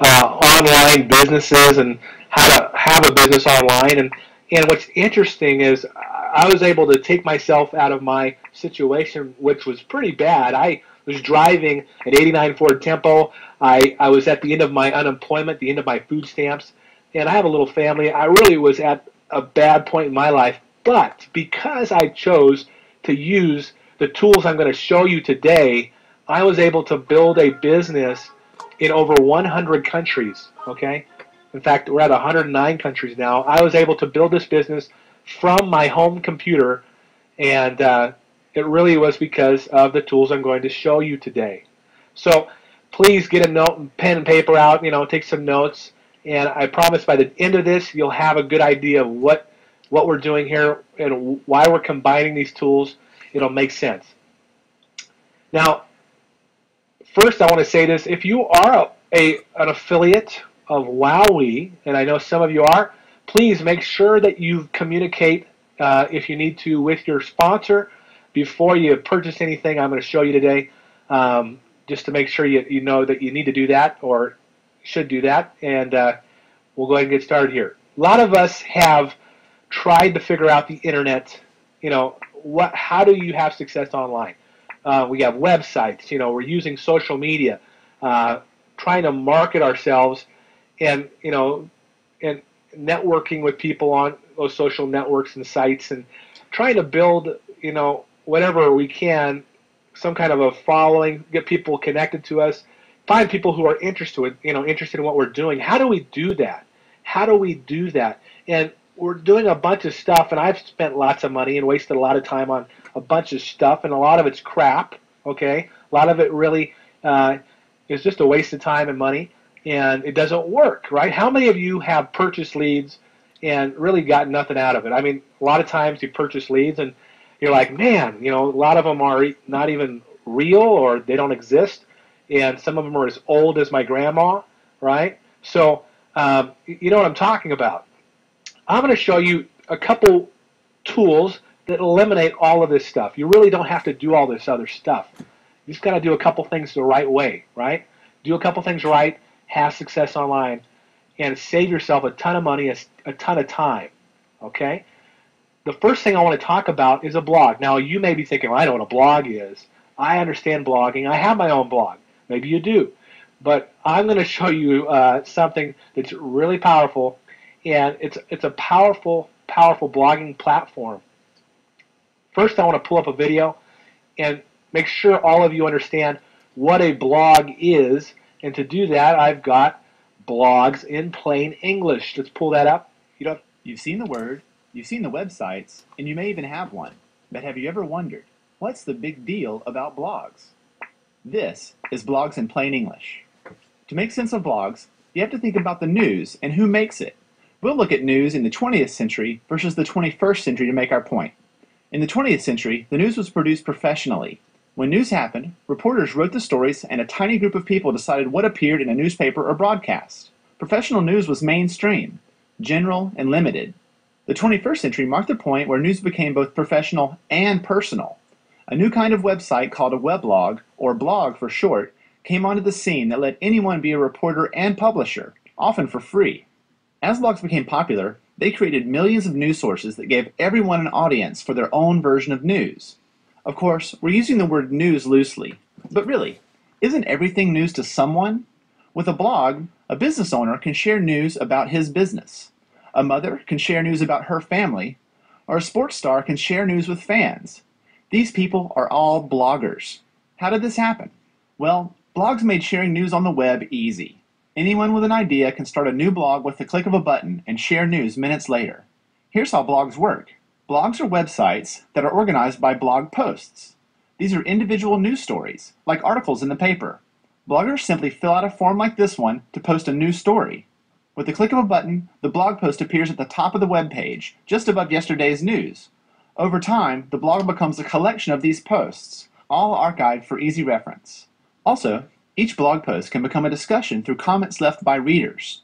uh, online businesses and how to have a business online. And and what's interesting is I was able to take myself out of my situation, which was pretty bad. I was driving an 89 Ford Tempo. I, I was at the end of my unemployment, the end of my food stamps, and I have a little family. I really was at a bad point in my life. But because I chose to use the tools I'm going to show you today, I was able to build a business in over 100 countries. Okay? In fact, we're at 109 countries now. I was able to build this business from my home computer, and uh, it really was because of the tools I'm going to show you today. So please get a note, and pen and paper out. You know, take some notes, and I promise by the end of this, you'll have a good idea of what what we're doing here and why we're combining these tools. It'll make sense. Now, first, I want to say this: if you are a, a an affiliate of WowWe, and I know some of you are, please make sure that you communicate uh, if you need to with your sponsor before you purchase anything I'm going to show you today, um, just to make sure you, you know that you need to do that or should do that. And uh, we'll go ahead and get started here. A lot of us have tried to figure out the internet. You know, what? How do you have success online? Uh, we have websites. You know, we're using social media, uh, trying to market ourselves, and you know, and networking with people on those social networks and sites, and trying to build. You know, whatever we can, some kind of a following, get people connected to us, find people who are interested, you know, interested in what we're doing. How do we do that? How do we do that? And we're doing a bunch of stuff, and I've spent lots of money and wasted a lot of time on a bunch of stuff, and a lot of it's crap. Okay, a lot of it really uh, is just a waste of time and money, and it doesn't work. Right? How many of you have purchased leads and really got nothing out of it? I mean, a lot of times you purchase leads and you're like, man, you know, a lot of them are not even real or they don't exist, and some of them are as old as my grandma, right? So, um, you know what I'm talking about. I'm going to show you a couple tools that eliminate all of this stuff. You really don't have to do all this other stuff. You just got to do a couple things the right way, right? Do a couple things right, have success online, and save yourself a ton of money, a, a ton of time, okay? the first thing I want to talk about is a blog. Now, you may be thinking, well, I don't know what a blog is. I understand blogging. I have my own blog. Maybe you do. But I'm going to show you uh, something that's really powerful, and it's, it's a powerful, powerful blogging platform. First, I want to pull up a video and make sure all of you understand what a blog is. And to do that, I've got blogs in plain English. Let's pull that up. You know, You've seen the word, You've seen the websites, and you may even have one. But have you ever wondered, what's the big deal about blogs? This is Blogs in Plain English. To make sense of blogs, you have to think about the news and who makes it. We'll look at news in the 20th century versus the 21st century to make our point. In the 20th century, the news was produced professionally. When news happened, reporters wrote the stories and a tiny group of people decided what appeared in a newspaper or broadcast. Professional news was mainstream, general, and limited. The 21st century marked the point where news became both professional and personal. A new kind of website called a weblog, or blog for short, came onto the scene that let anyone be a reporter and publisher, often for free. As blogs became popular, they created millions of news sources that gave everyone an audience for their own version of news. Of course, we're using the word news loosely, but really, isn't everything news to someone? With a blog, a business owner can share news about his business. A mother can share news about her family, or a sports star can share news with fans. These people are all bloggers. How did this happen? Well, blogs made sharing news on the web easy. Anyone with an idea can start a new blog with the click of a button and share news minutes later. Here's how blogs work. Blogs are websites that are organized by blog posts. These are individual news stories, like articles in the paper. Bloggers simply fill out a form like this one to post a new story. With the click of a button, the blog post appears at the top of the web page, just above yesterday's news. Over time, the blog becomes a collection of these posts, all archived for easy reference. Also, each blog post can become a discussion through comments left by readers.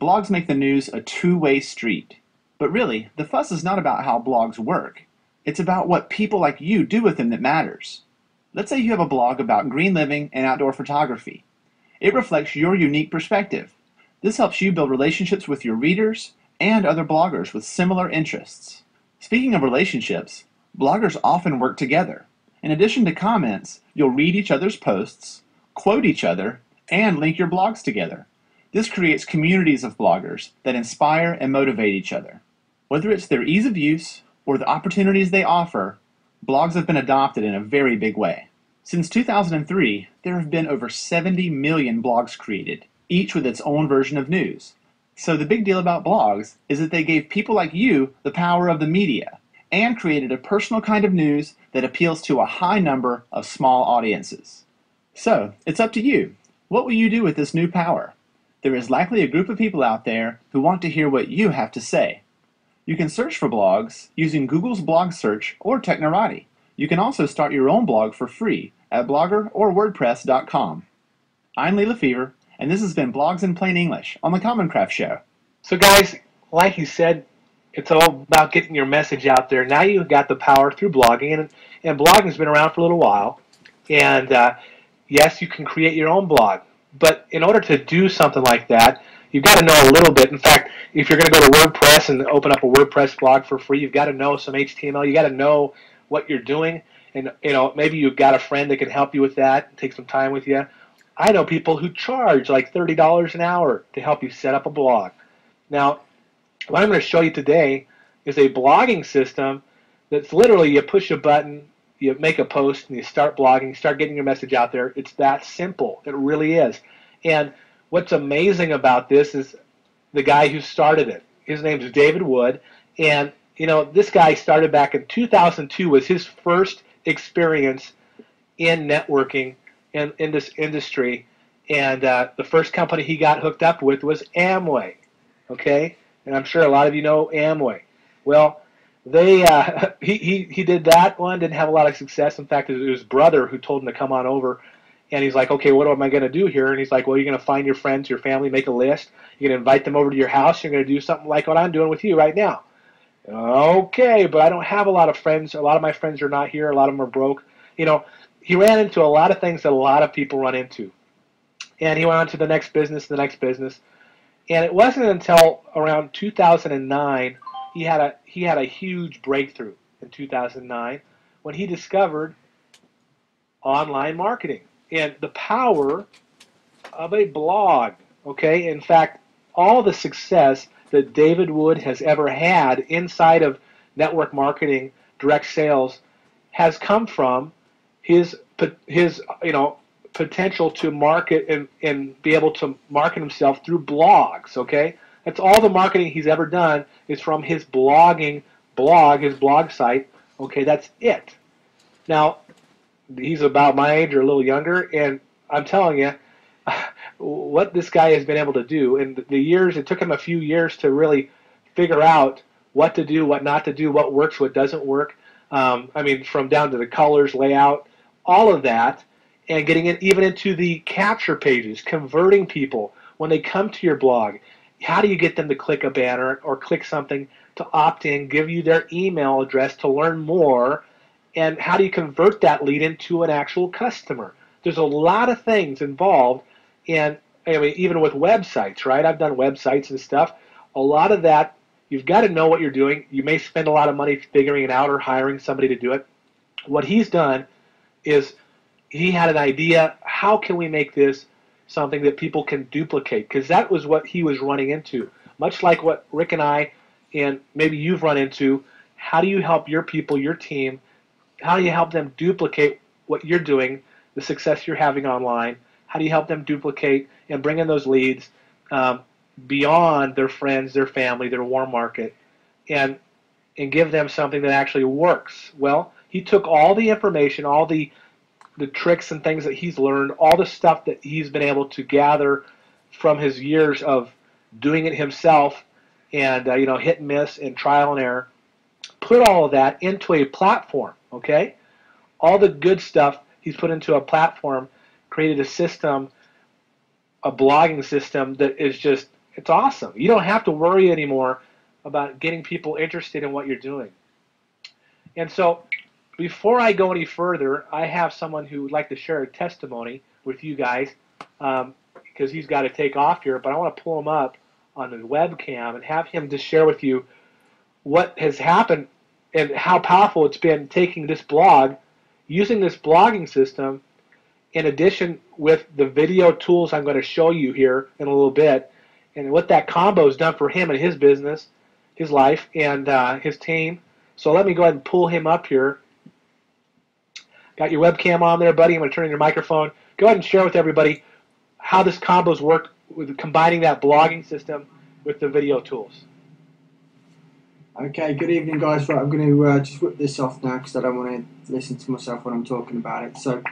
Blogs make the news a two-way street. But really, the fuss is not about how blogs work. It's about what people like you do with them that matters. Let's say you have a blog about green living and outdoor photography. It reflects your unique perspective. This helps you build relationships with your readers and other bloggers with similar interests. Speaking of relationships, bloggers often work together. In addition to comments, you'll read each other's posts, quote each other, and link your blogs together. This creates communities of bloggers that inspire and motivate each other. Whether it's their ease of use or the opportunities they offer, blogs have been adopted in a very big way. Since 2003, there have been over 70 million blogs created, each with its own version of news. So the big deal about blogs is that they gave people like you the power of the media and created a personal kind of news that appeals to a high number of small audiences. So, it's up to you. What will you do with this new power? There is likely a group of people out there who want to hear what you have to say. You can search for blogs using Google's blog search or Technorati. You can also start your own blog for free at blogger or wordpress.com. I'm Lee LeFever, and this has been Blogs in Plain English on the Common Craft Show. So, guys, like you said, it's all about getting your message out there. Now you've got the power through blogging, and, and blogging's been around for a little while. And uh, yes, you can create your own blog, but in order to do something like that, you've got to know a little bit. In fact, if you're going to go to WordPress and open up a WordPress blog for free, you've got to know some HTML. You've got to know what you're doing, and you know maybe you've got a friend that can help you with that, take some time with you. I know people who charge like thirty dollars an hour to help you set up a blog. Now, what I'm going to show you today is a blogging system that's literally you push a button, you make a post, and you start blogging, start getting your message out there. It's that simple. It really is. And what's amazing about this is the guy who started it. His name is David Wood, and you know this guy started back in 2002. Was his first experience in networking in in this industry, and uh, the first company he got hooked up with was Amway. Okay, and I'm sure a lot of you know Amway. Well, they uh, he, he he did that one, didn't have a lot of success. In fact, it was his brother who told him to come on over, and he's like, okay, what am I going to do here? And he's like, well, you're going to find your friends, your family, make a list. You're going to invite them over to your house. You're going to do something like what I'm doing with you right now. Okay, but I don't have a lot of friends. A lot of my friends are not here. A lot of them are broke. You know, he ran into a lot of things that a lot of people run into, and he went on to the next business, the next business and it wasn't until around 2009 he had a he had a huge breakthrough in 2009 when he discovered online marketing and the power of a blog. Okay, in fact, all the success that David Wood has ever had inside of network marketing, direct sales, has come from his his you know potential to market and, and be able to market himself through blogs, okay? That's all the marketing he's ever done is from his blogging blog, his blog site. Okay, that's it. Now, he's about my age or a little younger, and I'm telling you, what this guy has been able to do in the years, it took him a few years to really figure out what to do, what not to do, what works, what doesn't work. Um, I mean, from down to the colors, layout, all of that and getting it even into the capture pages, converting people when they come to your blog. How do you get them to click a banner or click something to opt in, give you their email address to learn more, and how do you convert that lead into an actual customer? There's a lot of things involved, and I mean, even with websites, right? I've done websites and stuff. A lot of that, you've got to know what you're doing. You may spend a lot of money figuring it out or hiring somebody to do it. What he's done is he had an idea. How can we make this something that people can duplicate? Because that was what he was running into. Much like what Rick and I, and maybe you've run into. How do you help your people, your team? How do you help them duplicate what you're doing, the success you're having online? How do you help them duplicate and bring in those leads um, beyond their friends, their family, their warm market, and and give them something that actually works? Well, he took all the information, all the the tricks and things that he's learned, all the stuff that he's been able to gather from his years of doing it himself and uh, you know hit and miss and trial and error put all of that into a platform okay? All the good stuff he's put into a platform created a system a blogging system that is just it's awesome. You don't have to worry anymore about getting people interested in what you're doing. And so before I go any further, I have someone who would like to share a testimony with you guys. Um, because he's got to take off here, but I want to pull him up on the webcam and have him just share with you what has happened and how powerful it's been taking this blog, using this blogging system, in addition with the video tools I'm going to show you here in a little bit, and what that combo has done for him and his business, his life, and uh, his team. So let me go ahead and pull him up here. Got your webcam on there, buddy. I'm going to turn on your microphone. Go ahead and share with everybody how this combo's worked with combining that blogging system with the video tools. Okay, good evening, guys. Right, I'm going to uh, just whip this off now because I don't want to listen to myself when I'm talking about it. So,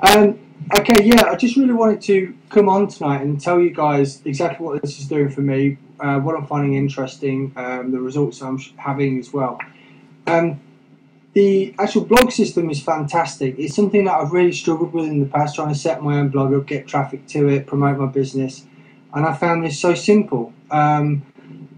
um, okay, yeah, I just really wanted to come on tonight and tell you guys exactly what this is doing for me, uh, what I'm finding interesting, um, the results I'm having as well. Um, the actual blog system is fantastic. It's something that I've really struggled with in the past, trying to set my own blog up, get traffic to it, promote my business, and I found this so simple. Um,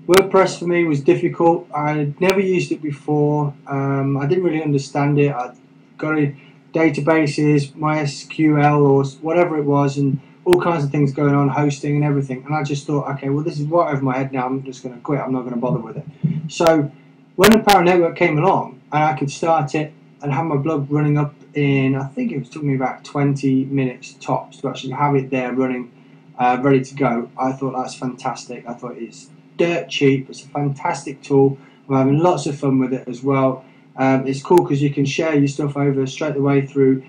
WordPress for me was difficult. I'd never used it before. Um, I didn't really understand it. I got a databases, MySQL or whatever it was, and all kinds of things going on, hosting and everything. And I just thought, okay, well, this is right over my head now. I'm just going to quit. I'm not going to bother with it. So when Empower Network came along, and I could start it and have my blog running up in, I think it took me about 20 minutes tops to actually have it there running, uh, ready to go. I thought that's fantastic. I thought it's dirt cheap. It's a fantastic tool. I'm having lots of fun with it as well. Um, it's cool because you can share your stuff over straight away through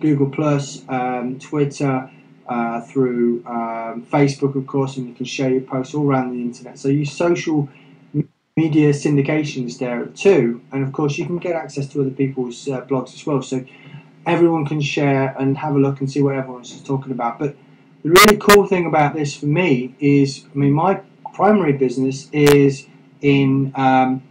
Google Plus, um, Twitter, uh, through um, Facebook, of course, and you can share your posts all around the internet. So your social media syndications there too, and of course you can get access to other people's uh, blogs as well. So everyone can share and have a look and see what everyone's talking about. But the really cool thing about this for me is, I mean, my primary business is in um,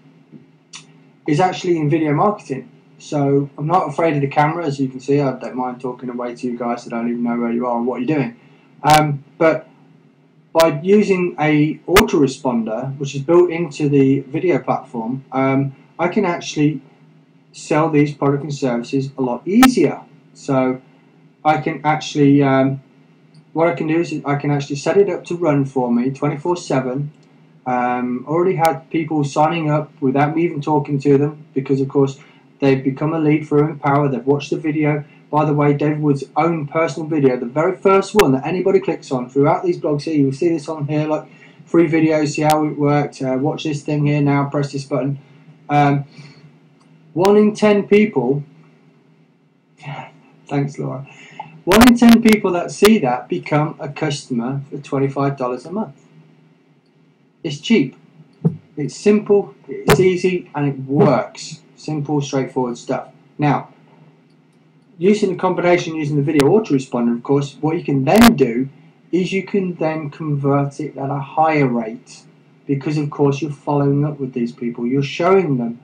is actually in video marketing. So I'm not afraid of the camera, as you can see. I don't mind talking away to you guys that don't even know where you are and what you're doing. Um, but by using a autoresponder, which is built into the video platform, um, I can actually sell these products and services a lot easier. So I can actually um, what I can do is I can actually set it up to run for me 24 7. Um, already had people signing up without me even talking to them because, of course, they've become a lead for Empower. They've watched the video. By the way, David Wood's own personal video, the very first one that anybody clicks on throughout these blogs here, you'll see this on here, like free videos, see how it worked, uh, watch this thing here now, press this button. Um, one in ten people, thanks Laura, one in ten people that see that become a customer for $25 a month. It's cheap. It's simple, it's easy, and it works. Simple, straightforward stuff. Now, using the combination using the video autoresponder, of course, what you can then do is you can then convert it at a higher rate because, of course, you're following up with these people. You're showing them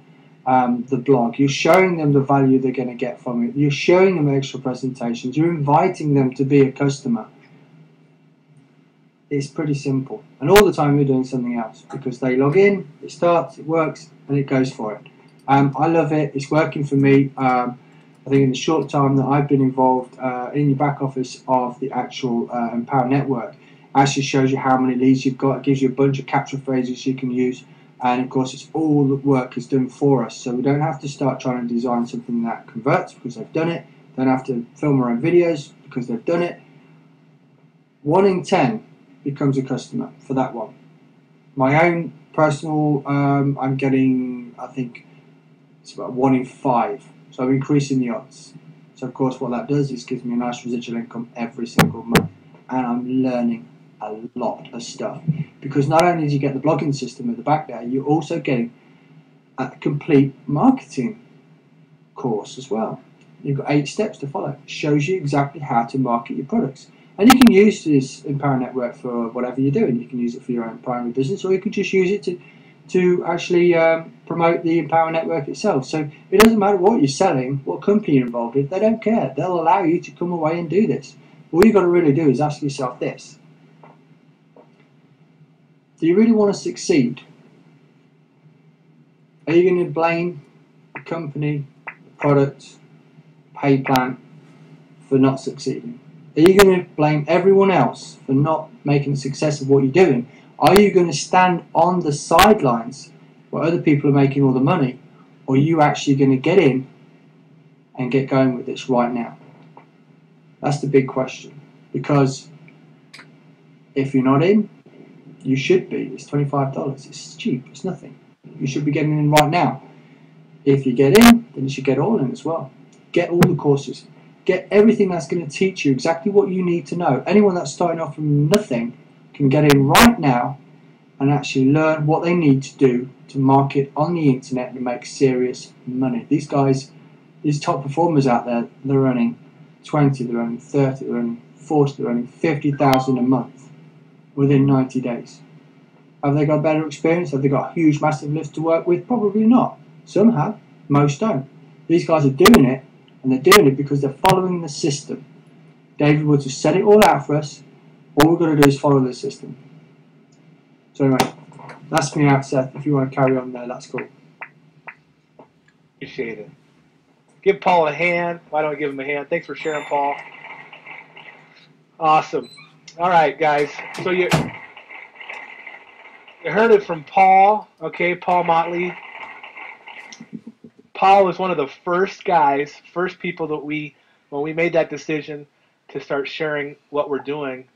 um, the blog. You're showing them the value they're going to get from it. You're showing them extra presentations. You're inviting them to be a customer. It's pretty simple. And all the time you're doing something else because they log in, it starts, it works, and it goes for it. Um, I love it. It's working for me. Um, I think in the short time that I've been involved uh, in the back office of the actual uh, Empower Network, actually shows you how many leads you've got. It gives you a bunch of capture phrases you can use. And of course it's all the work is done for us. So we don't have to start trying to design something that converts because they've done it. Don't have to film our own videos because they've done it. One in ten becomes a customer for that one. My own personal um, I'm getting I think it's about one in five so I'm increasing the odds so of course what that does is gives me a nice residual income every single month and I'm learning a lot of stuff because not only do you get the blogging system at the back there, you're also getting a complete marketing course as well. You've got eight steps to follow. It shows you exactly how to market your products. And you can use this Empower Network for whatever you're doing. You can use it for your own primary business, or you can just use it to to actually um, promote the Empower Network itself. So it doesn't matter what you're selling, what company you're involved with, they don't care. They'll allow you to come away and do this. All you've got to really do is ask yourself this do you really want to succeed? Are you going to blame the company, the product, pay plan for not succeeding? Are you going to blame everyone else for not making success of what you're doing? Are you going to stand on the sidelines where other people are making all the money? Or are you actually going to get in and get going with this right now? That's the big question. Because if you're not in, you should be. It's $25. It's cheap. It's nothing. You should be getting in right now. If you get in, then you should get all in as well. Get all the courses. Get everything that's going to teach you exactly what you need to know. Anyone that's starting off from nothing can get in right now and actually learn what they need to do to market on the internet and make serious money. These guys, these top performers out there, they're earning 20, they're earning 30, they're earning 40, they're earning 50,000 a month within 90 days. Have they got better experience? Have they got a huge, massive list to work with? Probably not. Some have, most don't. These guys are doing it, and they're doing it because they're following the system. David Woods has set it all out for us. All we've got to do is follow the system. So anyway, that's me out, Seth. If you want to carry on there, that's cool. Appreciate it. Give Paul a hand. Why don't we give him a hand? Thanks for sharing, Paul. Awesome. All right, guys. So you you heard it from Paul. Okay, Paul Motley. Paul was one of the first guys, first people that we, when we made that decision to start sharing what we're doing,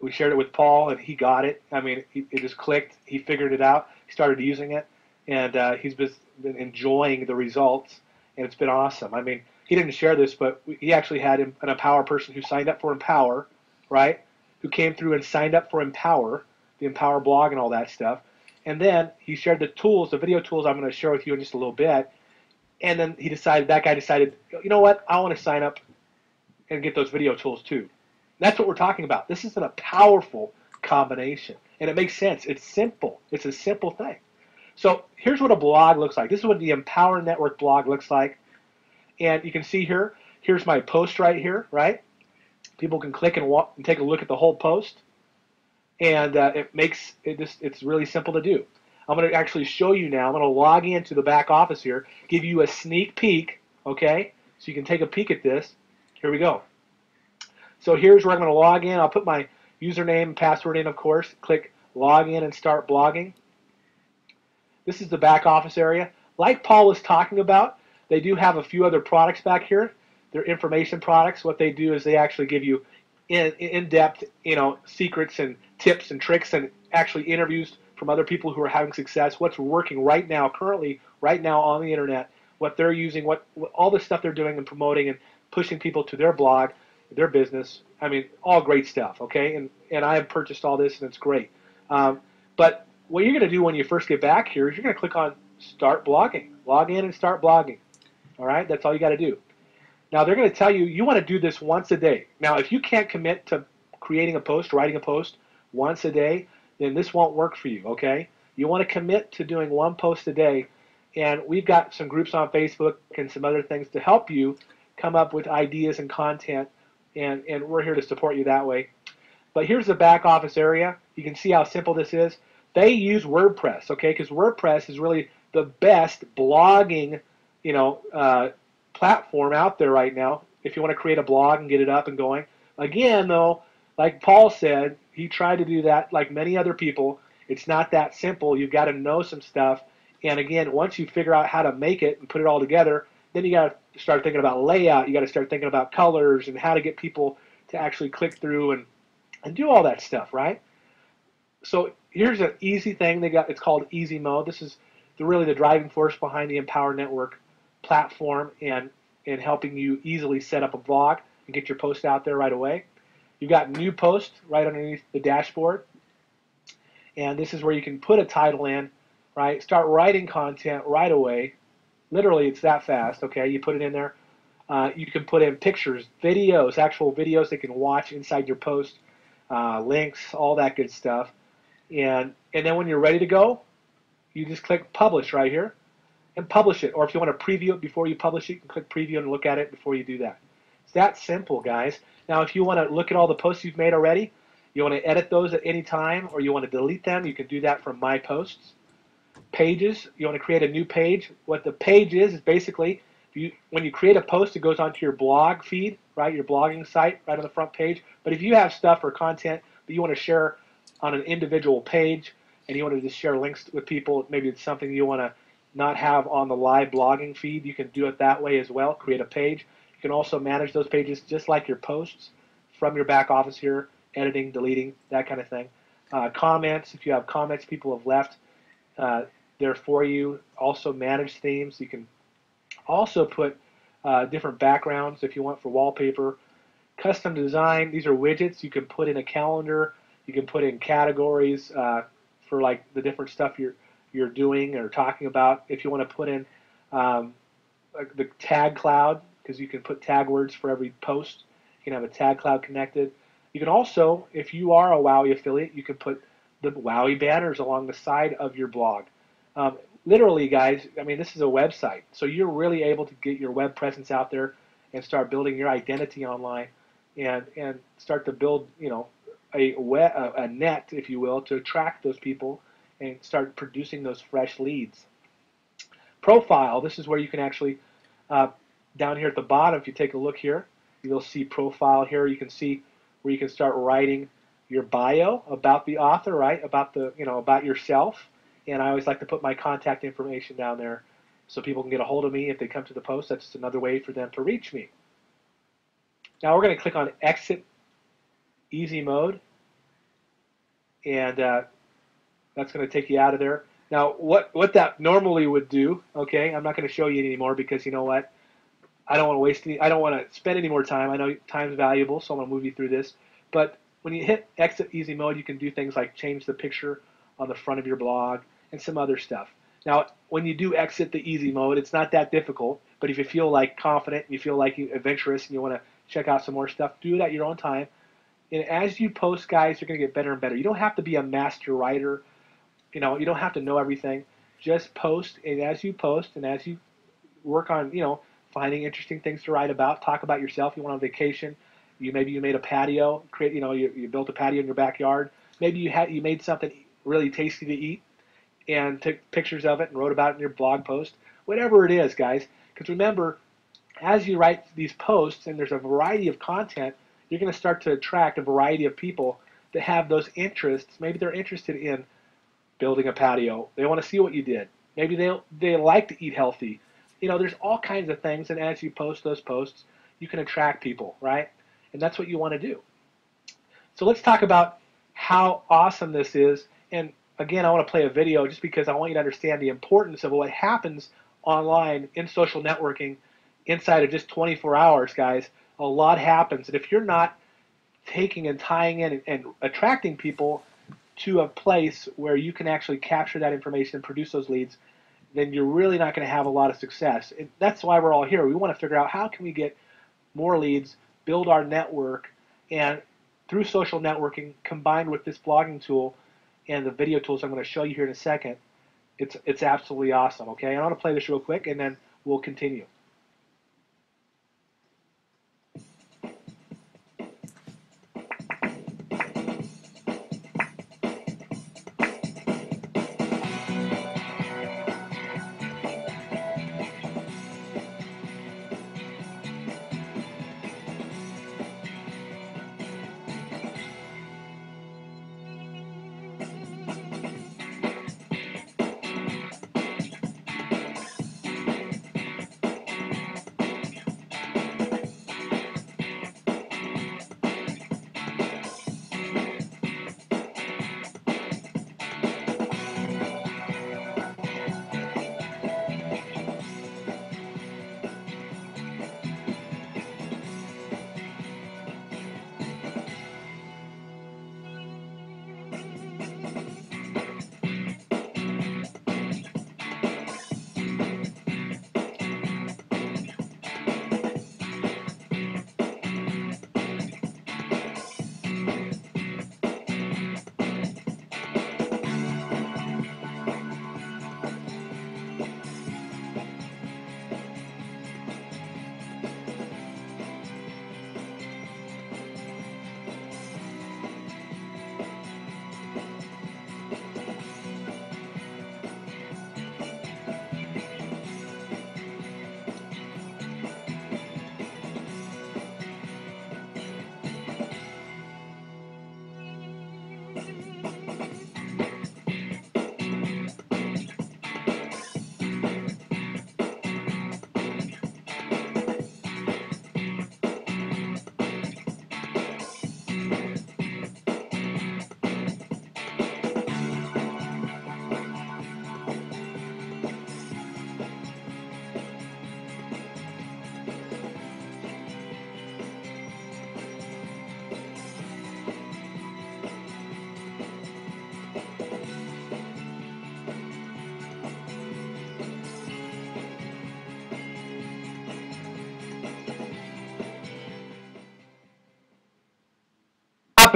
we shared it with Paul, and he got it. I mean, he, it just clicked. He figured it out. He started using it, and uh, he's been, enjoying the results, and it's been awesome. I mean, he didn't share this, but he actually had an Empower person who signed up for Empower, right? Who came through and signed up for Empower, the Empower blog and all that stuff. And then he shared the tools, the video tools I'm going to share with you in just a little bit. And then he decided, that guy decided, you know what, I want to sign up and get those video tools too. That's what we're talking about. This is a powerful combination. And it makes sense. It's simple. It's a simple thing. So here's what a blog looks like. This is what the Empower Network blog looks like. And you can see here, here's my post right here, right? People can click and, walk, and take a look at the whole post. And uh, it makes it just, it's really simple to do. I'm going to actually show you now. I'm going to log into the back office here, give you a sneak peek, okay? So you can take a peek at this. Here we go. So here's where I'm going to log in. I'll put my username and password in, of course. Click log in and start blogging. This is the back office area. Like Paul was talking about, they do have a few other products back here. They're information products. What they do is they actually give you in, in-depth, you know, secrets and tips and tricks and actually interviews from other people who are having success, what's working right now, currently, right now on the internet, what they're using, what, what all the stuff they're doing and promoting and pushing people to their blog, their business. I mean, all great stuff, okay? And and I have purchased all this and it's great. Um, but what you're going to do when you first get back here is you're going to click on Start Blogging. Log in and start blogging. All right, that's all you got to do. Now they're going to tell you you want to do this once a day. Now, if you can't commit to creating a post, writing a post once a day, then this won't work for you, okay? You want to commit to doing one post a day, and we've got some groups on Facebook and some other things to help you come up with ideas and content, and, and we're here to support you that way. But here's the back office area. You can see how simple this is. They use WordPress, okay, because WordPress is really the best blogging, you know, uh, platform out there right now. If you want to create a blog and get it up and going. Again, though, like Paul said, he tried to do that like many other people. It's not that simple. You've got to know some stuff. And again, once you figure out how to make it and put it all together, then you got to start thinking about layout. You got to start thinking about colors and how to get people to actually click through and, and do all that stuff, right? So here's an easy thing they got. It's called Easy Mode. This is the, really the driving force behind the Empower Network platform and and helping you easily set up a blog and get your post out there right away. You've got new post right underneath the dashboard. And this is where you can put a title in, right? Start writing content right away. Literally, it's that fast, okay? You put it in there. Uh, you can put in pictures, videos, actual videos they can watch inside your post, uh, links, all that good stuff. And, and then when you're ready to go, you just click publish right here and publish it. Or if you want to preview it before you publish it, you can click preview and look at it before you do that. It's that simple, guys. Now, if you want to look at all the posts you've made already, you want to edit those at any time, or you want to delete them, you can do that from My Posts. Pages, you want to create a new page. What the page is is basically, you, when you create a post, it goes onto your blog feed, right? Your blogging site right on the front page. But if you have stuff or content that you want to share on an individual page and you want to just share links with people, maybe it's something you want to not have on the live blogging feed, you can do it that way as well. Create a page. You can also manage those pages just like your posts from your back office here, editing, deleting, that kind of thing. Uh, comments, if you have comments people have left, uh, they're for you. Also manage themes. You can also put uh, different backgrounds if you want for wallpaper. Custom design, these are widgets. You can put in a calendar. You can put in categories uh, for like the different stuff you're you're doing or talking about. If you want to put in um, the tag cloud, because you can put tag words for every post. You can have a tag cloud connected. You can also, if you are a WowWe affiliate, you can put the WowWe banners along the side of your blog. Um, literally, guys, I mean, this is a website, so you're really able to get your web presence out there and start building your identity online, and and start to build, you know, a web, a net, if you will, to attract those people and start producing those fresh leads. Profile. This is where you can actually uh, down here at the bottom. If you take a look here, you'll see profile here. You can see where you can start writing your bio about the author, right? About the you know about yourself and I always like to put my contact information down there so people can get a hold of me if they come to the post. That's just another way for them to reach me. Now we're going to click on Exit Easy Mode, and uh, that's going to take you out of there. Now, what, what that normally would do, okay, I'm not going to show you anymore because you know what? I don't want to waste any, I don't want to spend any more time. I know time's valuable, so I'm going to move you through this. But when you hit Exit Easy Mode, you can do things like change the picture on the front of your blog, and some other stuff. Now, when you do exit the easy mode, it's not that difficult. But if you feel like confident, you feel like you adventurous, and you want to check out some more stuff, do it at your own time. And as you post, guys, you're going to get better and better. You don't have to be a master writer. You know, you don't have to know everything. Just post, and as you post, and as you work on, you know, finding interesting things to write about, talk about yourself. You went on vacation. You maybe you made a patio. Create, you know, you, you built a patio in your backyard. Maybe you had you made something really tasty to eat and took pictures of it and wrote about it in your blog post, whatever it is, guys. Because remember, as you write these posts and there's a variety of content, you're going to start to attract a variety of people that have those interests. Maybe they're interested in building a patio. They want to see what you did. Maybe they they like to eat healthy. You know, there's all kinds of things, and as you post those posts, you can attract people, right? And that's what you want to do. So let's talk about how awesome this is. And again, I want to play a video just because I want you to understand the importance of what happens online in social networking inside of just 24 hours, guys. A lot happens. And if you're not taking and tying in and, and attracting people to a place where you can actually capture that information and produce those leads, then you're really not going to have a lot of success. And that's why we're all here. We want to figure out how can we get more leads, build our network, and through social networking combined with this blogging tool, and the video tools I'm going to show you here in a second, it's, it's absolutely awesome, okay? I want to play this real quick, and then we'll continue.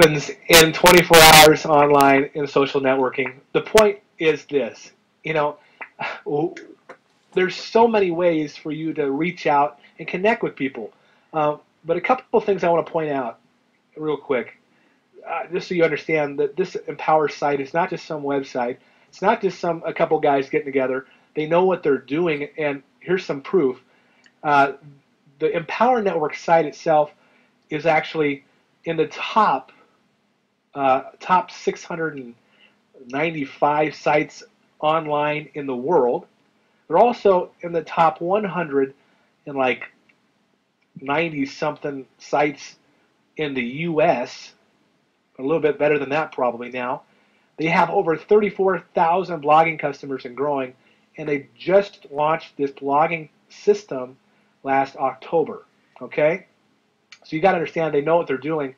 Happens in 24 hours online in social networking. The point is this, you know, there's so many ways for you to reach out and connect with people. Um, but a couple of things I want to point out real quick, uh, just so you understand that this Empower site is not just some website. It's not just some a couple guys getting together. They know what they're doing, and here's some proof. Uh, the Empower Network site itself is actually in the top uh, top 695 sites online in the world. They're also in the top 100 in like 90 something sites in the U.S. A little bit better than that probably now. They have over 34,000 blogging customers and growing, and they just launched this blogging system last October. Okay, so you got to understand they know what they're doing,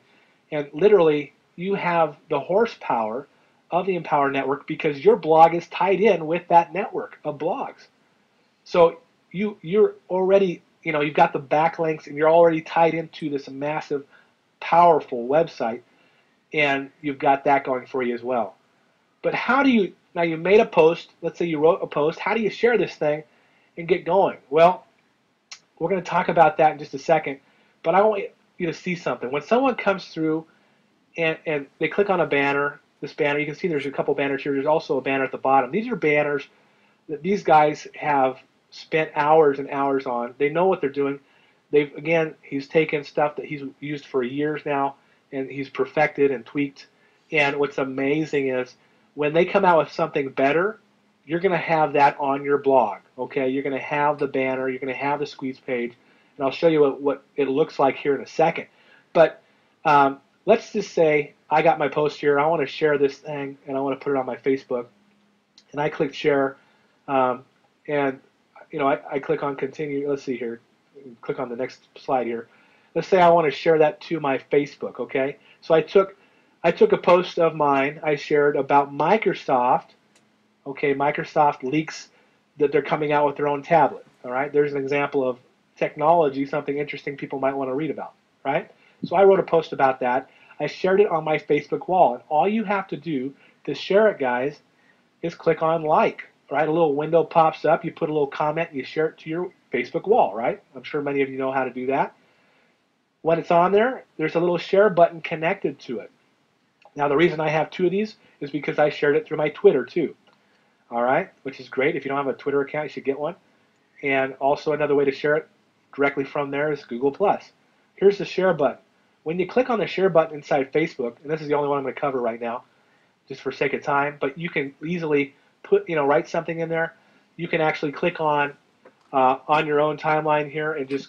and literally you have the horsepower of the Empower Network because your blog is tied in with that network of blogs. So you you're already you know you've got the backlinks and you're already tied into this massive, powerful website, and you've got that going for you as well. But how do you now? You made a post. Let's say you wrote a post. How do you share this thing and get going? Well, we're going to talk about that in just a second. But I want you to see something. When someone comes through and, and they click on a banner, this banner, you can see there's a couple banners here. There's also a banner at the bottom. These are banners that these guys have spent hours and hours on. They know what they're doing. They've again, he's taken stuff that he's used for years now, and he's perfected and tweaked. And what's amazing is when they come out with something better, you're going to have that on your blog. Okay, you're going to have the banner, you're going to have the squeeze page, and I'll show you what, what it looks like here in a second. But um, let's just say I got my post here. I want to share this thing, and I want to put it on my Facebook. And I click share, um, and you know I, I click on continue. Let's see here. Click on the next slide here. Let's say I want to share that to my Facebook. Okay, so I took I took a post of mine I shared about Microsoft. Okay, Microsoft leaks that they're coming out with their own tablet. All right, there's an example of technology, something interesting people might want to read about. Right. So I wrote a post about that. I shared it on my Facebook wall, and all you have to do to share it, guys, is click on like. Right, a little window pops up. You put a little comment, and you share it to your Facebook wall. Right. I'm sure many of you know how to do that. When it's on there, there's a little share button connected to it. Now, the reason I have two of these is because I shared it through my Twitter too. All right, which is great. If you don't have a Twitter account, you should get one. And also another way to share it directly from there is Google Plus. Here's the share button. When you click on the share button inside Facebook, and this is the only one I'm going to cover right now, just for sake of time, but you can easily put, you know, write something in there. You can actually click on uh, on your own timeline here and just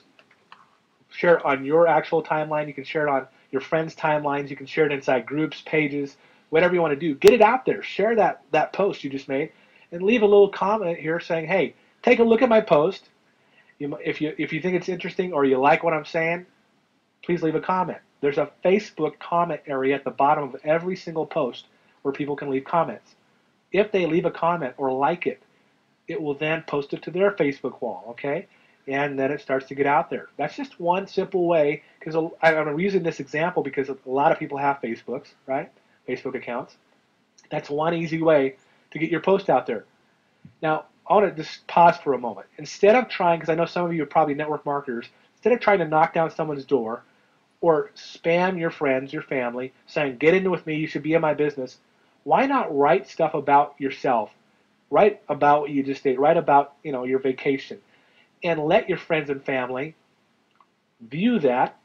share it on your actual timeline. You can share it on your friends' timelines. You can share it inside groups, pages, whatever you want to do. Get it out there. Share that that post you just made, and leave a little comment here saying, "Hey, take a look at my post. You, if you if you think it's interesting or you like what I'm saying, please leave a comment. There's a Facebook comment area at the bottom of every single post where people can leave comments. If they leave a comment or like it, it will then post it to their Facebook wall. Okay, and then it starts to get out there. That's just one simple way, because I'm using this example because a lot of people have Facebooks, right? Facebook accounts. That's one easy way to get your post out there. Now, I want to just pause for a moment. Instead of trying, because I know some of you are probably network marketers, instead of trying to knock down someone's door or spam your friends, your family, saying, get in with me, you should be in my business, why not write stuff about yourself? Write about what you just did. Write about, you know, your vacation and let your friends and family view that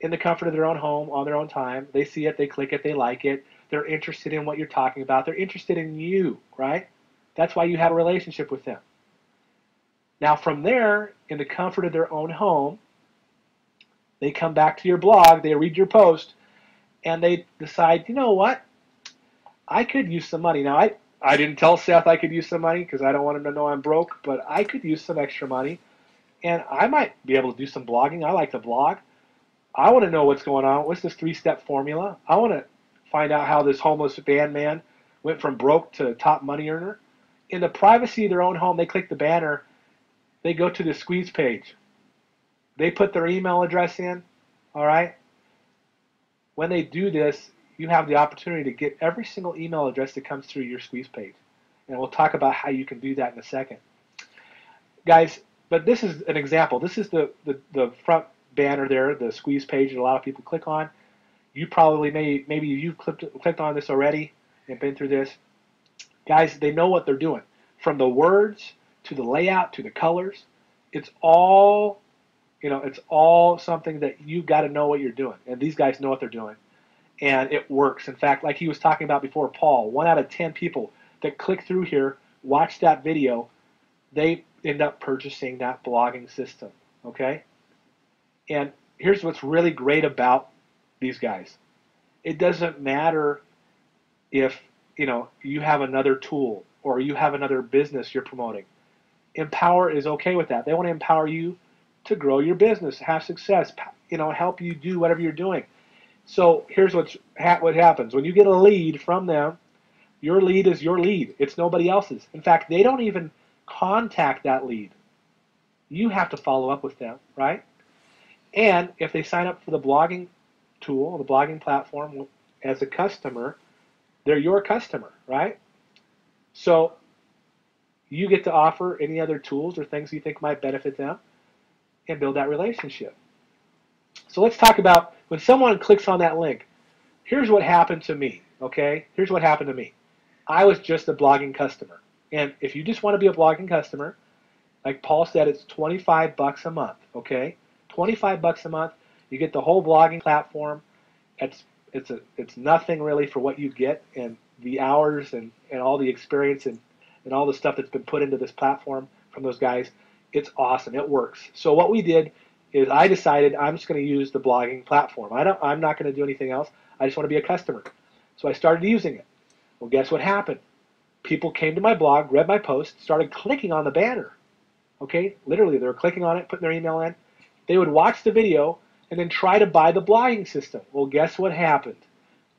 in the comfort of their own home on their own time. They see it, they click it, they like it. They're interested in what you're talking about. They're interested in you, right? That's why you have a relationship with them. Now, from there, in the comfort of their own home, they come back to your blog, they read your post, and they decide, you know what? I could use some money. Now, I, I didn't tell Seth I could use some money because I don't want him to know I'm broke, but I could use some extra money. And I might be able to do some blogging. I like to blog. I want to know what's going on. What's this three step formula? I want to find out how this homeless band man went from broke to top money earner. In the privacy of their own home, they click the banner, they go to the squeeze page. They put their email address in, all right? when they do this, you have the opportunity to get every single email address that comes through your squeeze page. And we'll talk about how you can do that in a second. Guys, but this is an example. This is the, the, the front banner there, the squeeze page that a lot of people click on. You probably may maybe you've clicked clicked on this already and been through this. Guys, they know what they're doing. From the words to the layout to the colors, it's all you know, it's all something that you've got to know what you're doing. And these guys know what they're doing. And it works. In fact, like he was talking about before, Paul, one out of 10 people that click through here, watch that video, they end up purchasing that blogging system. Okay? And here's what's really great about these guys it doesn't matter if you know you have another tool or you have another business you're promoting empower is okay with that they want to empower you to grow your business, have success, you know, help you do whatever you're doing. So here's what's ha- what happens when you get a lead from them. Your lead is your lead. It's nobody else's. In fact, they don't even contact that lead. You have to follow up with them, right? And if they sign up for the blogging tool, the blogging platform as a customer, they're your customer, right? So you get to offer any other tools or things you think might benefit them and build that relationship. So let's talk about when someone clicks on that link. Here's what happened to me, okay? Here's what happened to me. I was just a blogging customer. And if you just want to be a blogging customer, like Paul said, it's 25 bucks a month, okay? 25 bucks a month. You get the whole blogging platform. It's it's a it's nothing really for what you get and the hours and, and all the experience and, and all the stuff that's been put into this platform from those guys it's awesome. It works. So what we did is I decided I'm just going to use the blogging platform. I don't, I'm not going to do anything else. I just want to be a customer. So I started using it. Well, guess what happened? People came to my blog, read my post, started clicking on the banner. Okay, literally, they were clicking on it, putting their email in. They would watch the video and then try to buy the blogging system. Well, guess what happened?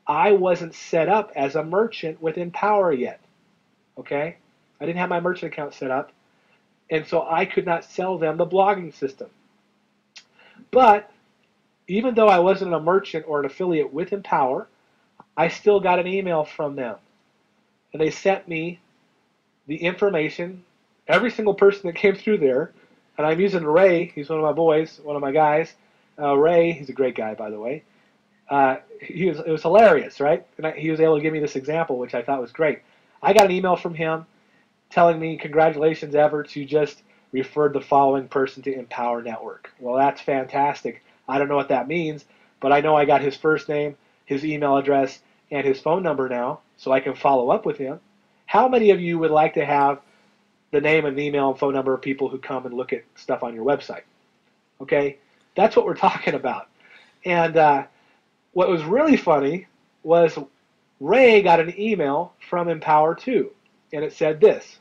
I wasn't set up as a merchant with Empower yet. Okay, I didn't have my merchant account set up and so I could not sell them the blogging system. But even though I wasn't a merchant or an affiliate with Empower, I still got an email from them. And they sent me the information, every single person that came through there. And I'm using Ray, he's one of my boys, one of my guys. Uh, Ray, he's a great guy, by the way. Uh, he was, it was hilarious, right? And I, he was able to give me this example, which I thought was great. I got an email from him telling me, congratulations, Everett, you just referred the following person to Empower Network. Well, that's fantastic. I don't know what that means, but I know I got his first name, his email address, and his phone number now, so I can follow up with him. How many of you would like to have the name and email and phone number of people who come and look at stuff on your website? Okay, that's what we're talking about. And uh, what was really funny was Ray got an email from Empower too and it said this.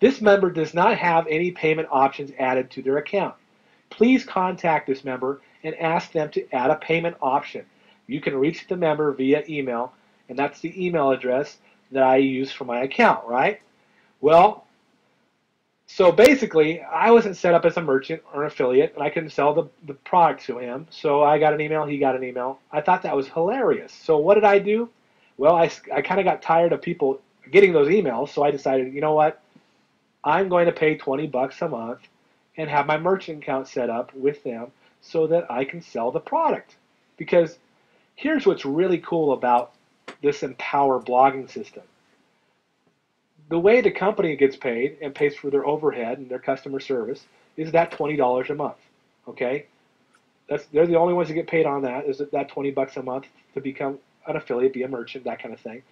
This member does not have any payment options added to their account. Please contact this member and ask them to add a payment option. You can reach the member via email, and that's the email address that I use for my account, right? Well, so basically, I wasn't set up as a merchant or an affiliate, and I couldn't sell the, the product to him. So I got an email, he got an email. I thought that was hilarious. So what did I do? Well, I, I kind of got tired of people getting those emails, so I decided, you know what? I'm going to pay 20 bucks a month and have my merchant account set up with them so that I can sell the product. Because here's what's really cool about this Empower blogging system. The way the company gets paid and pays for their overhead and their customer service is that $20 a month. Okay? That's they're the only ones that get paid on that is that 20 bucks a month to become an affiliate, be a merchant, that kind of thing.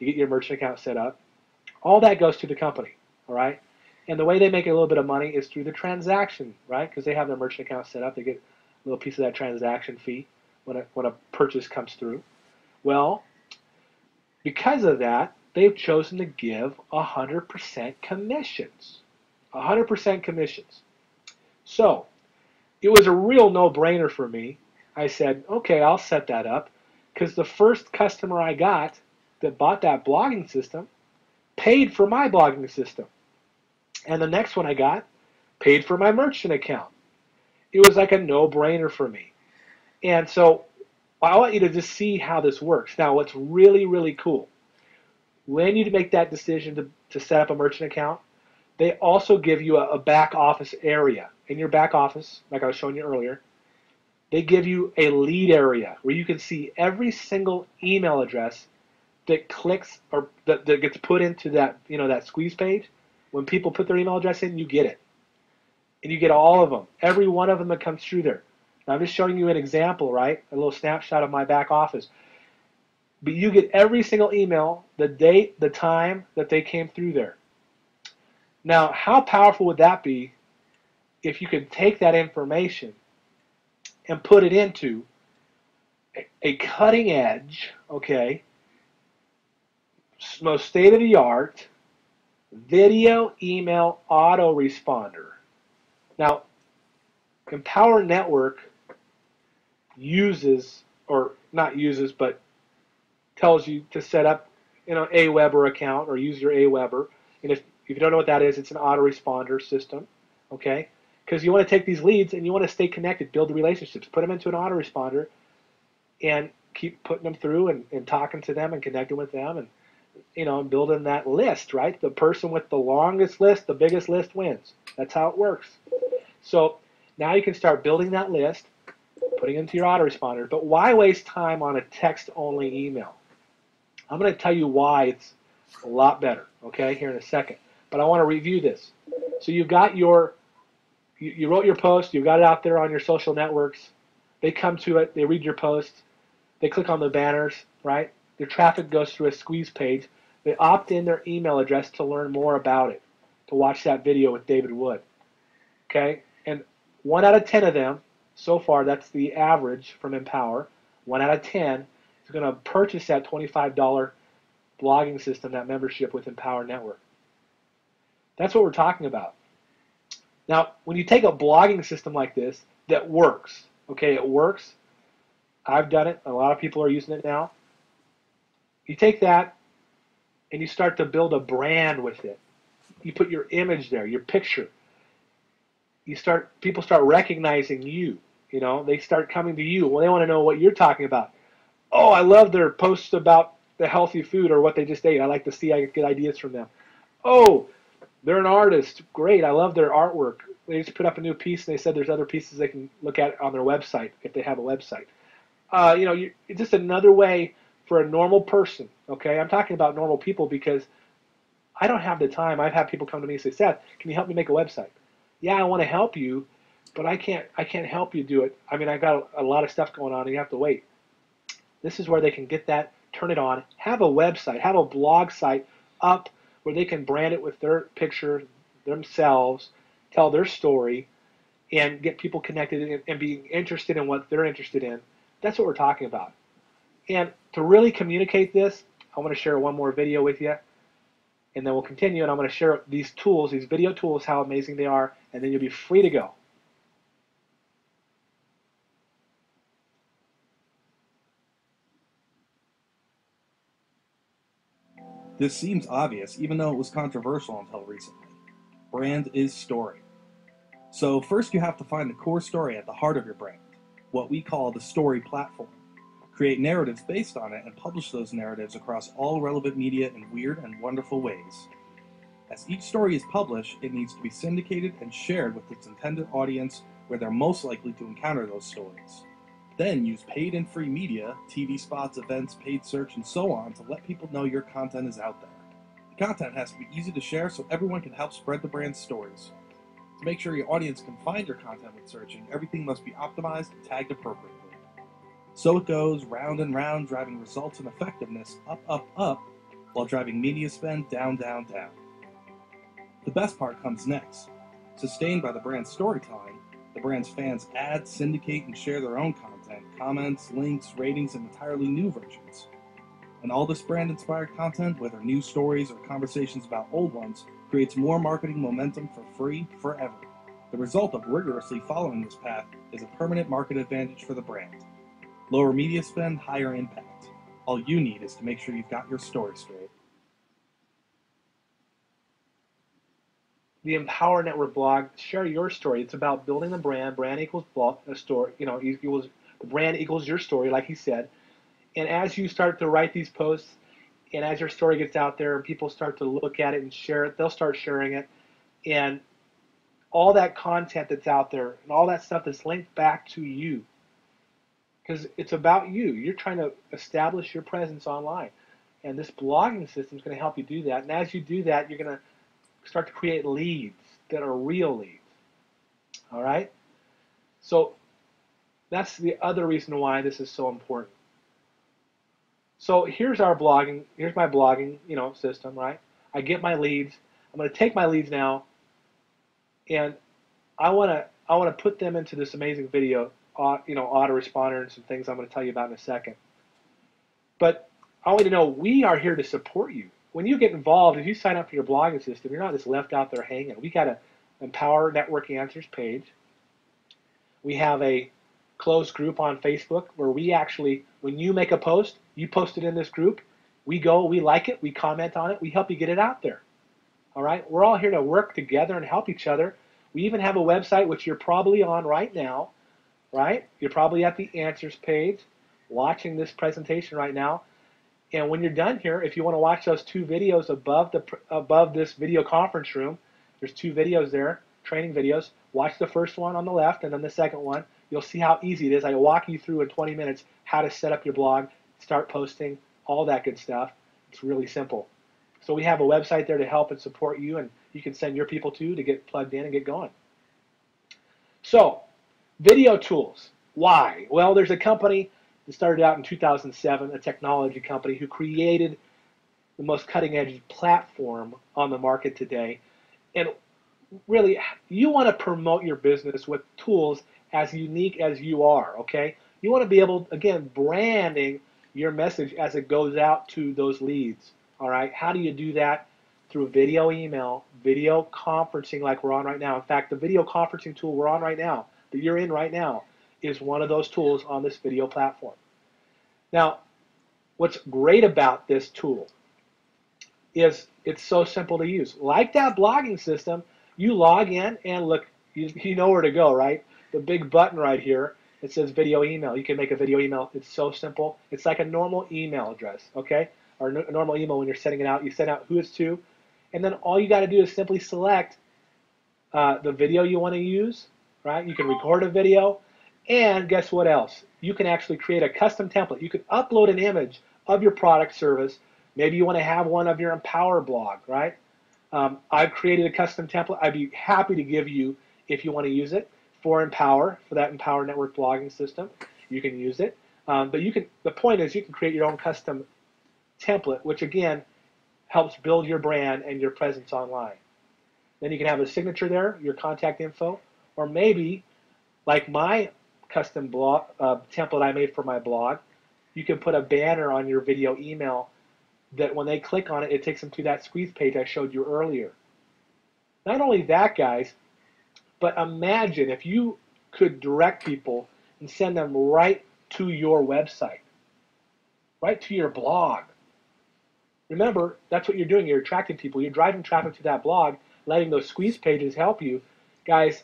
You get your merchant account set up. All that goes to the company, all right? And the way they make a little bit of money is through the transaction, right? Because they have their merchant account set up. They get a little piece of that transaction fee when a, when a purchase comes through. Well, because of that, they've chosen to give 100% commissions. 100% commissions. So, it was a real no-brainer for me. I said, okay, I'll set that up because the first customer I got that bought that blogging system paid for my blogging system. And the next one I got paid for my merchant account. It was like a no brainer for me. And so I want you to just see how this works. Now, what's really, really cool, when you make that decision to, to set up a merchant account, they also give you a, a back office area. In your back office, like I was showing you earlier, they give you a lead area where you can see every single email address that clicks or that, that gets put into that you know that squeeze page. When people put their email address in, you get it, and you get all of them, every one of them that comes through there. Now I'm just showing you an example, right? A little snapshot of my back office. But you get every single email, the date, the time that they came through there. Now, how powerful would that be if you could take that information and put it into a cutting edge, okay, most state of the art video email autoresponder. Now, Empower Network uses, or not uses, but tells you to set up you know, Aweber account or use your Aweber. And if, if you don't know what that is, it's an autoresponder system, okay? Because you want to take these leads and you want to stay connected, build the relationships, put them into an autoresponder, and keep putting them through and, and talking to them and connecting with them and you know building that list right the person with the longest list the biggest list wins that's how it works so now you can start building that list putting it into your autoresponder. But why waste time on a text-only email? I'm going to tell you why it's a lot better, okay, here in a second. But I want to review this. So you've got your, you, you wrote your post, you've got it out there on your social networks. They come to it, they read your post, they click on the banners, right? Their traffic goes through a squeeze page. They opt in their email address to learn more about it, to watch that video with David Wood. Okay? And one out of 10 of them so far, that's the average from Empower. One out of 10 is going to purchase that $25 blogging system, that membership with Empower Network. That's what we're talking about. Now, when you take a blogging system like this that works, okay, it works. I've done it. A lot of people are using it now. You take that and you start to build a brand with it. You put your image there, your picture. You start people start recognizing you. You know, they start coming to you. Well, they want to know what you're talking about. Oh, I love their posts about the healthy food or what they just ate. I like to see I get ideas from them. Oh, they're an artist. Great. I love their artwork. They just put up a new piece and they said there's other pieces they can look at on their website if they have a website. Uh, you know, you, it's just another way for a normal person. Okay, I'm talking about normal people because I don't have the time. I've had people come to me and say, Seth, can you help me make a website? Yeah, I want to help you, but I can't I can't help you do it. I mean, I got a, a lot of stuff going on, and you have to wait. This is where they can get that, turn it on, have a website, have a blog site up where they can brand it with their picture themselves, tell their story, and get people connected and, and being interested in what they're interested in. That's what we're talking about. And to really communicate this, I want to share one more video with you, and then we'll continue. And I'm going to share these tools, these video tools, how amazing they are, and then you'll be free to go. This seems obvious, even though it was controversial until recently. Brand is story. So, first you have to find the core story at the heart of your brand, what we call the story platform. Create narratives based on it and publish those narratives across all relevant media in weird and wonderful ways. As each story is published, it needs to be syndicated and shared with its intended audience where they're most likely to encounter those stories. Then use paid and free media, TV spots, events, paid search, and so on to let people know your content is out there. The content has to be easy to share so everyone can help spread the brand's stories. To make sure your audience can find your content with searching, everything must be optimized and tagged appropriately. So it goes round and round, driving results and effectiveness up, up, up, while driving media spend down, down, down. The best part comes next. Sustained by the brand's storytelling, the brand's fans add, syndicate, and share their own content comments, links, ratings, and entirely new versions. And all this brand inspired content, whether new stories or conversations about old ones, creates more marketing momentum for free forever. The result of rigorously following this path is a permanent market advantage for the brand. Lower media spend, higher impact. All you need is to make sure you've got your story straight. the Empower Network blog, share your story. It's about building a brand. Brand equals blog, uh, a story. You know, equals The brand equals your story, like he said. And as you start to write these posts, and as your story gets out there and people start to look at it and share it, they'll start sharing it. And all that content that's out there and all that stuff that's linked back to you. Because it's about you. You're trying to establish your presence online. And this blogging system is going to help you do that. And as you do that, you're going to start to create leads that are real leads. All right? So that's the other reason why this is so important. So here's our blogging, here's my blogging, you know, system, right? I get my leads. I'm going to take my leads now and I want to I want to put them into this amazing video, you know, autoresponder and some things I'm going to tell you about in a second. But I want you to know we are here to support you. When you get involved, if you sign up for your blogging system, you're not just left out there hanging. We got a Empower Network Answers page. We have a closed group on Facebook where we actually, when you make a post, you post it in this group. We go, we like it, we comment on it, we help you get it out there. All right, we're all here to work together and help each other. We even have a website which you're probably on right now, right? You're probably at the answers page watching this presentation right now. And when you're done here, if you want to watch those two videos above the above this video conference room, there's two videos there, training videos. Watch the first one on the left and then the second one. You'll see how easy it is. I walk you through in 20 minutes how to set up your blog, start posting, all that good stuff. It's really simple. So we have a website there to help and support you, and you can send your people to to get plugged in and get going. So, video tools. Why? Well, there's a company that started out in 2007, a technology company, who created the most cutting edge platform on the market today. And really, you want to promote your business with tools as unique as you are, okay? You want to be able, again, branding your message as it goes out to those leads. All right, how do you do that? Through video email, video conferencing like we're on right now. In fact, the video conferencing tool we're on right now, that you're in right now, is one of those tools on this video platform. Now, what's great about this tool is it's so simple to use. Like that blogging system, you log in and look, you, you know where to go, right? The big button right here, it says video email. You can make a video email. It's so simple. It's like a normal email address, okay? or a normal email when you're sending it out. You send out who it's to, and then all you got to do is simply select uh, the video you want to use, right? You can record a video, and guess what else? You can actually create a custom template. You can upload an image of your product service. Maybe you want to have one of your Empower blog, right? Um, I've created a custom template. I'd be happy to give you if you want to use it for Empower, for that Empower Network blogging system. You can use it. Um, but you can. The point is, you can create your own custom template, which again helps build your brand and your presence online. Then you can have a signature there, your contact info, or maybe like my custom blog uh, template I made for my blog, you can put a banner on your video email that when they click on it, it takes them to that squeeze page I showed you earlier. Not only that, guys, but imagine if you could direct people and send them right to your website, right to your blog, Remember, that's what you're doing. You're attracting people. You're driving traffic to that blog, letting those squeeze pages help you. Guys,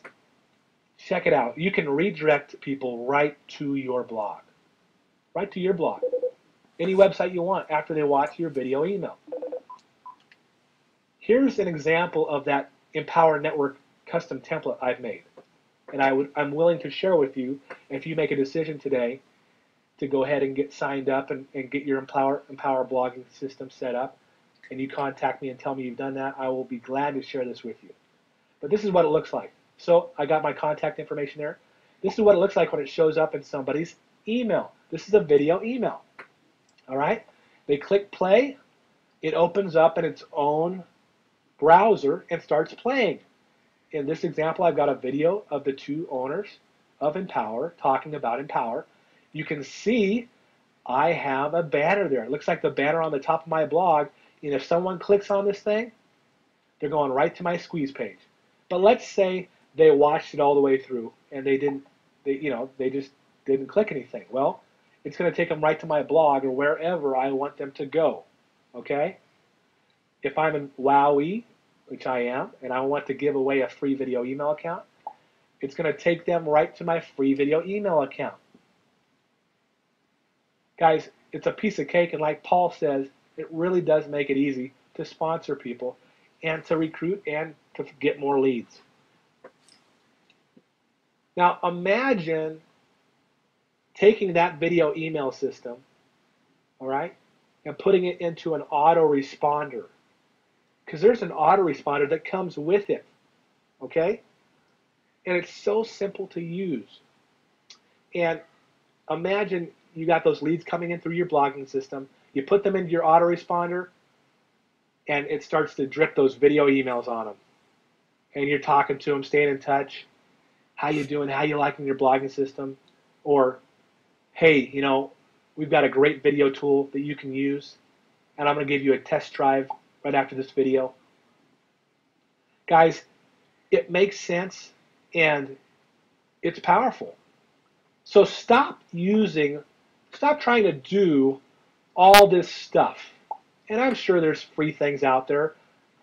check it out. You can redirect people right to your blog, right to your blog, any website you want after they watch your video email. Here's an example of that Empower Network custom template I've made. And I would, I'm willing to share with you if you make a decision today to go ahead and get signed up and, and get your Empower, Empower blogging system set up, and you contact me and tell me you've done that, I will be glad to share this with you. But this is what it looks like. So I got my contact information there. This is what it looks like when it shows up in somebody's email. This is a video email. All right? They click play. It opens up in its own browser and starts playing. In this example, I've got a video of the two owners of Empower talking about Empower you can see I have a banner there. It looks like the banner on the top of my blog. And if someone clicks on this thing, they're going right to my squeeze page. But let's say they watched it all the way through and they didn't, they, you know, they just didn't click anything. Well, it's going to take them right to my blog or wherever I want them to go. Okay? If I'm in WowWe, which I am, and I want to give away a free video email account, it's going to take them right to my free video email account. Guys, it's a piece of cake, and like Paul says, it really does make it easy to sponsor people and to recruit and to get more leads. Now, imagine taking that video email system, all right, and putting it into an autoresponder. Because there's an autoresponder that comes with it, okay? And it's so simple to use. And imagine you got those leads coming in through your blogging system. You put them into your autoresponder, and it starts to drip those video emails on them. And you're talking to them, staying in touch. How you doing? How you liking your blogging system? Or, hey, you know, we've got a great video tool that you can use, and I'm going to give you a test drive right after this video. Guys, it makes sense and it's powerful. So stop using, stop trying to do all this stuff. And I'm sure there's free things out there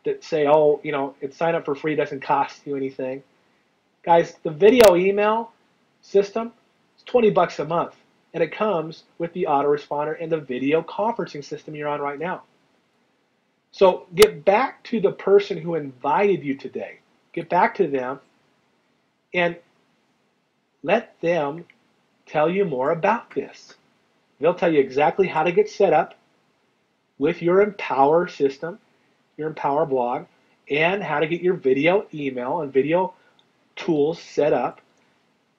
that say, oh, you know, it's sign up for free, doesn't cost you anything. Guys, the video email system is 20 bucks a month, and it comes with the autoresponder and the video conferencing system you're on right now. So get back to the person who invited you today. Get back to them and let them tell you more about this. They'll tell you exactly how to get set up with your Empower system, your Empower blog, and how to get your video email and video tools set up.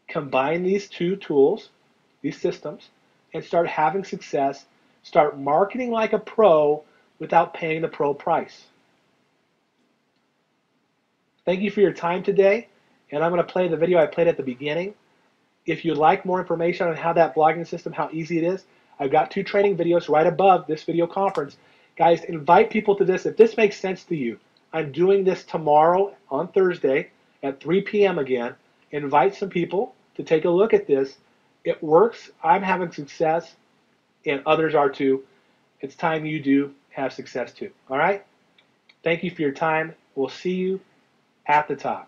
Combine these two tools, these systems, and start having success. Start marketing like a pro without paying the pro price. Thank you for your time today, and I'm going to play the video I played at the beginning. If you'd like more information on how that blogging system, how easy it is, I've got two training videos right above this video conference. Guys, invite people to this. If this makes sense to you, I'm doing this tomorrow on Thursday at 3 p.m. again. Invite some people to take a look at this. It works. I'm having success, and others are too. It's time you do have success too. All right? Thank you for your time. We'll see you at the top.